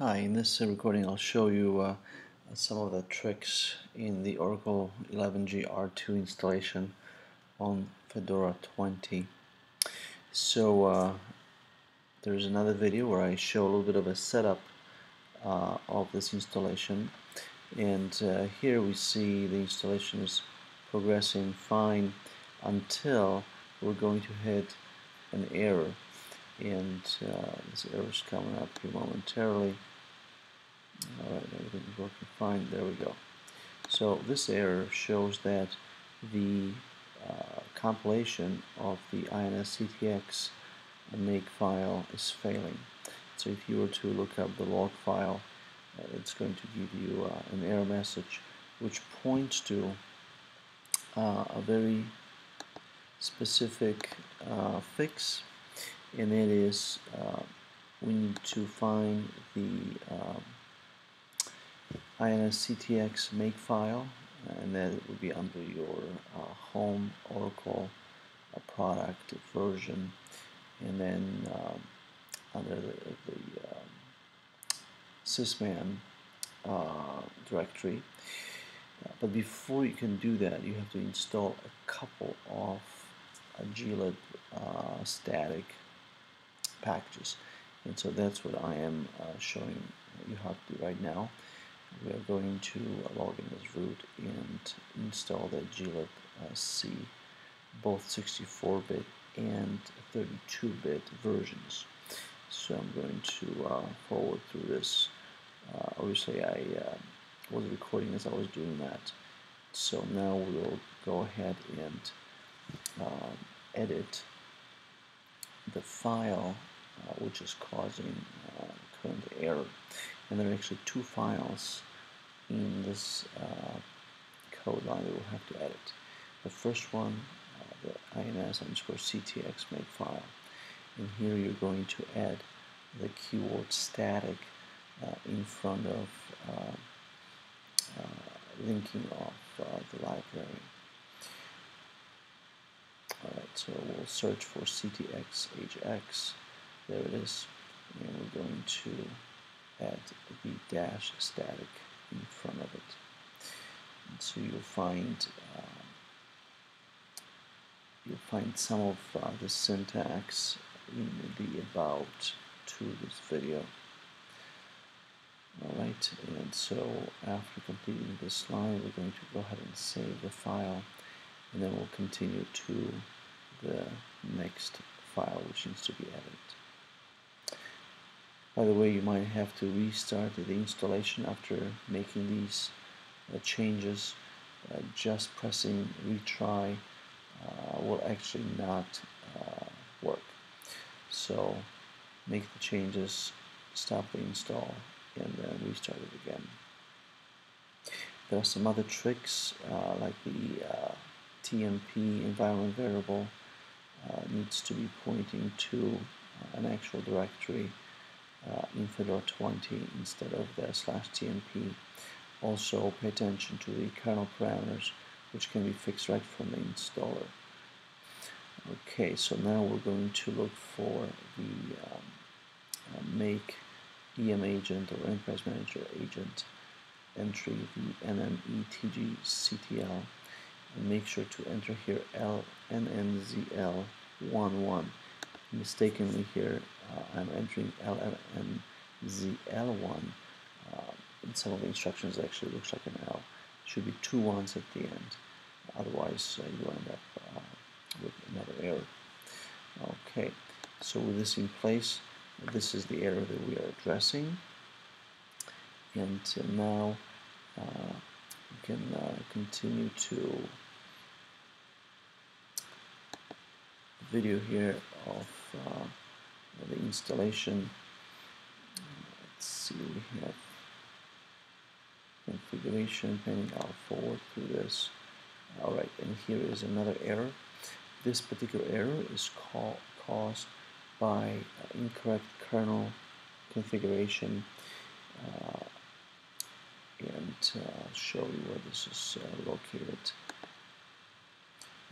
Hi, in this recording I'll show you uh, some of the tricks in the Oracle 11g R2 installation on Fedora 20. So uh, there's another video where I show a little bit of a setup uh, of this installation and uh, here we see the installation is progressing fine until we're going to hit an error and uh, this error is coming up here momentarily Alright, everything's working fine. There we go. So this error shows that the uh, compilation of the INSCTX make file is failing. So if you were to look up the log file, uh, it's going to give you uh, an error message which points to uh, a very specific uh, fix and it is uh, we need to find the um, INSCTX makefile and then it would be under your uh, home Oracle uh, product version. And then um, under the, the um, sysman uh, directory. But before you can do that you have to install a couple of uh, glib uh, static packages. And so that's what I am showing you how to do right now. We are going to log in as root and install the glib uh, both 64-bit and 32-bit versions. So I'm going to uh, forward through this. Uh, obviously I uh, was recording as I was doing that. So now we'll go ahead and uh, edit the file uh, which is causing current error and there are actually two files in this uh, code line that we'll have to edit. The first one, uh, the ins underscore ctx make file, and here you're going to add the keyword static uh, in front of uh, uh, linking of uh, the library. Alright, so we'll search for ctxhx, there it is, and we're going to add the dash static in front of it. And so you'll find uh, you'll find some of uh, the syntax in the about to this video. Alright, and so after completing this line, we're going to go ahead and save the file, and then we'll continue to the next file which needs to be added. By the way, you might have to restart the installation after making these uh, changes. Uh, just pressing retry uh, will actually not uh, work. So make the changes, stop the install, and then restart it again. There are some other tricks uh, like the uh, TMP environment variable needs to be pointing to an actual directory uh, in Fedora 20 instead of the slash tmp. Also pay attention to the kernel parameters which can be fixed right from the installer. Okay, so now we're going to look for the um, uh, make EM agent or enterprise manager agent entry, the NMETGCTL, and make sure to enter here LNNZL11 mistakenly here I'm entering LNZL1 uh, some of the instructions actually looks like an L. Should be two ones at the end. Otherwise uh, you end up uh, with another error. Okay so with this in place this is the error that we are addressing. And now uh, we can uh, continue to video here of uh, the installation. Let's see, we have configuration pending. I'll forward through this. All right, and here is another error. This particular error is call, caused by uh, incorrect kernel configuration. Uh, and uh, I'll show you where this is uh, located.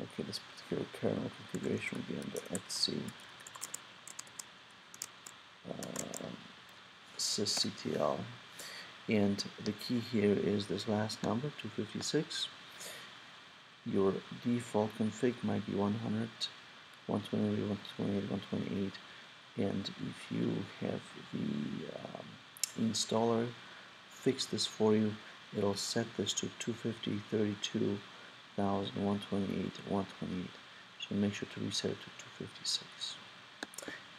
Okay, this particular kernel configuration will be under etc. Sysctl. And the key here is this last number, 256. Your default config might be 100, 128, 128, 128. And if you have the um, installer fix this for you, it'll set this to 250, 32, 128, 128. So make sure to reset it to 256.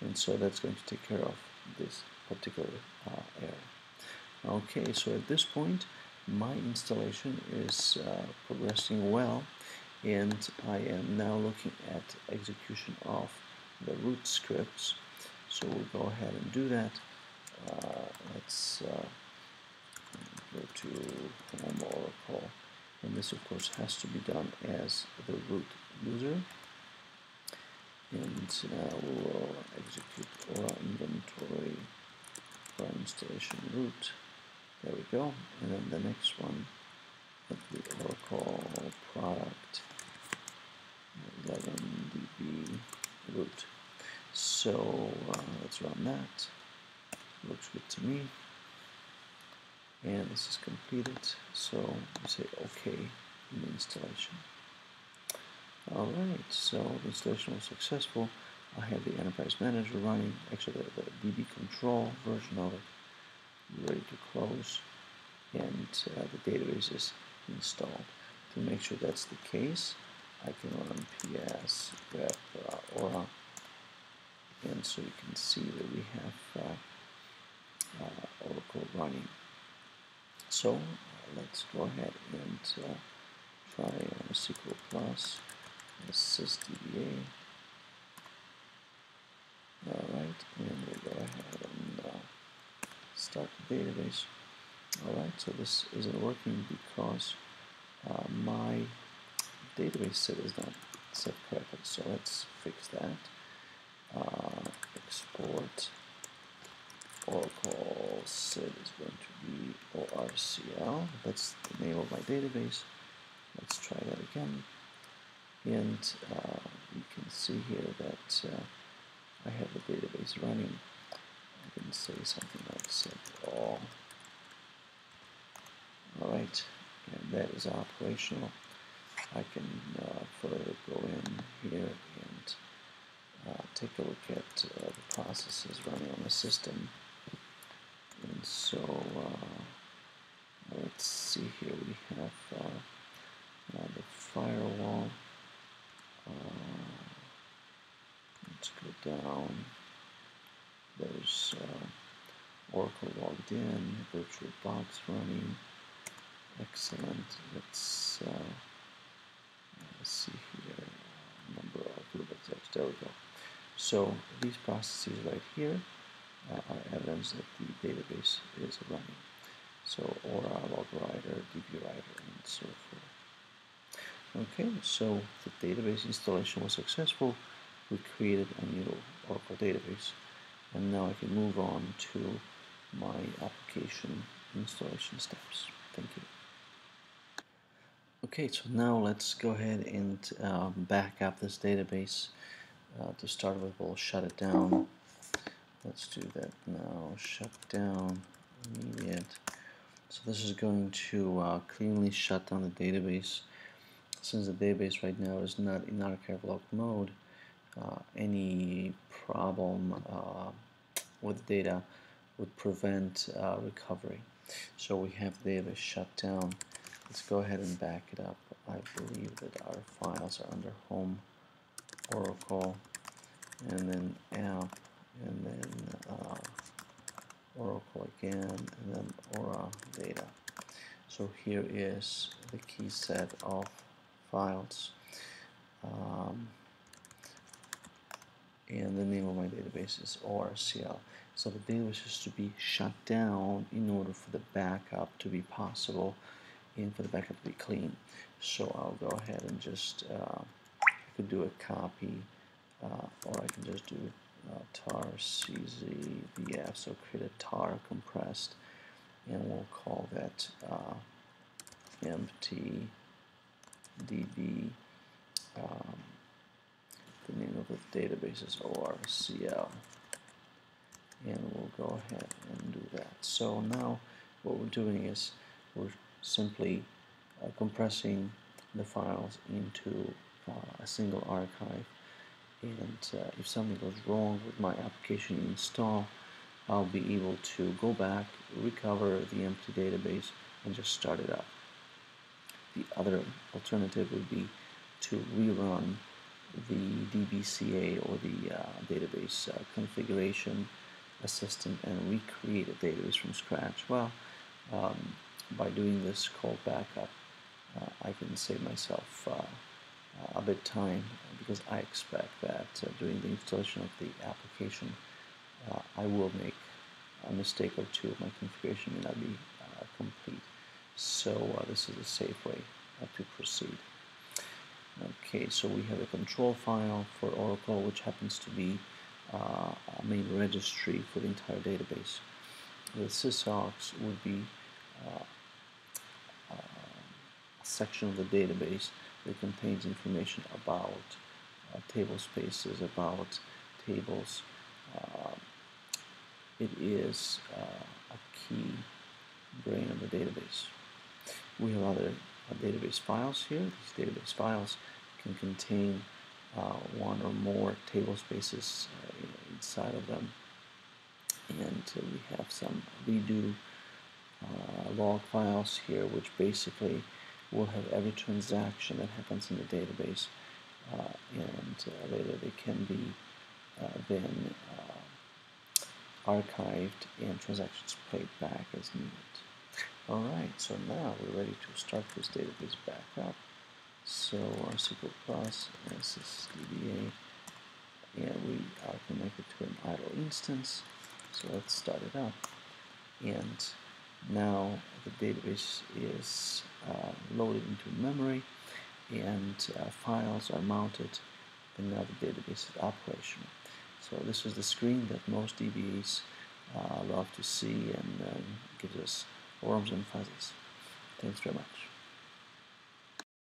And so that's going to take care of this particular uh, error. Okay, so at this point, my installation is uh, progressing well, and I am now looking at execution of the root scripts. So we'll go ahead and do that. Uh, let's uh, go to home oracle and this of course has to be done as the root user and uh, we will execute oraInventory for installation root there we go. And then the next one would be Oracle product 11db root so uh, let's run that. Looks good to me. And this is completed. So we say OK in the installation alright so the installation was successful. I have the enterprise manager running actually the, the DB control version of it ready to close and uh, the database is installed. To make sure that's the case I can run ps grep uh, aura and so you can see that we have uh, uh, Oracle running. So let's go ahead and uh, try uh, SQL Plus sysdba. Alright, and we'll go ahead and uh, start the database. Alright, so this isn't working because uh, my database SID is not set correctly. So let's fix that. Uh, export Oracle SID is going to be ORCL. That's the name of my database. Let's try that again. And uh, you can see here that uh, I have the database running. I can say something like set all. Alright, and that is operational. I can uh, further go in here and uh, take a look at uh, the processes running on the system and so uh, let's see here we have the firewall let's go down. There's uh, Oracle logged in virtual box running. Excellent. Let's, uh, let's see here. Number of Rubik there we go. So these processes right here uh, are evidence that the database is running. So Aura, LogWriter, DBWriter, and so forth. Okay, so the database installation was successful. We created a new Oracle database. And now I can move on to my application installation steps. Thank you. Okay, so now let's go ahead and um, back up this database. Uh, to start with, we'll shut it down Let's do that now. Shut down immediate. So this is going to uh, cleanly shut down the database. Since the database right now is not in archive log mode, uh, any problem uh, with data would prevent uh, recovery. So we have the database shut down. Let's go ahead and back it up. I believe that our files are under home Oracle and then app and then uh, Oracle again, and then Aura data. So here is the key set of files. Um, and the name of my database is ORCL. So the database has to be shut down in order for the backup to be possible and for the backup to be clean. So I'll go ahead and just, uh, I could do a copy uh, or I can just do uh, tar czvf, so create a tar compressed, and we'll call that uh, empty db. Um, the name of the database is ORCL. and we'll go ahead and do that. So now what we're doing is we're simply uh, compressing the files into uh, a single archive and uh, if something goes wrong with my application install I'll be able to go back recover the empty database and just start it up the other alternative would be to rerun the DBCA or the uh, database uh, configuration assistant and recreate a database from scratch well um, by doing this cold backup uh, I can save myself uh, a bit time because I expect that uh, during the installation of the application uh, I will make a mistake or two. My configuration may not be complete. So uh, this is a safe way uh, to proceed. Okay, so we have a control file for Oracle which happens to be uh, a main registry for the entire database. The sysaux would be a section of the database that contains information about uh, table spaces, about tables. Uh, it is uh, a key brain of the database. We have other uh, database files here. These database files can contain uh, one or more table spaces uh, inside of them. And we have some redo log files here, which basically will have every transaction that happens in the database uh, and uh, later they can be uh, then uh, archived and transactions played back as needed. Alright, so now we're ready to start this database back up. So RSQL Plus, sysdba, and we are connected to an idle instance. So let's start it up. And now the database is uh, loaded into memory and uh, files are mounted and now the database is operational. So this is the screen that most DBAs uh, love to see and um, gives us worms and fuzzies. Thanks very much.